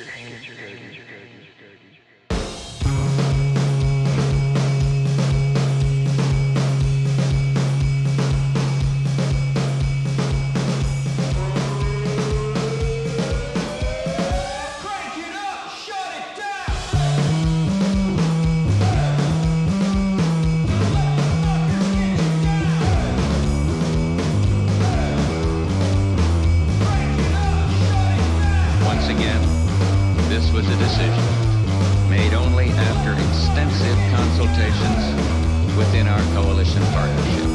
your, hand, your, hand, your, hand, a decision made only after extensive consultations within our coalition partnership.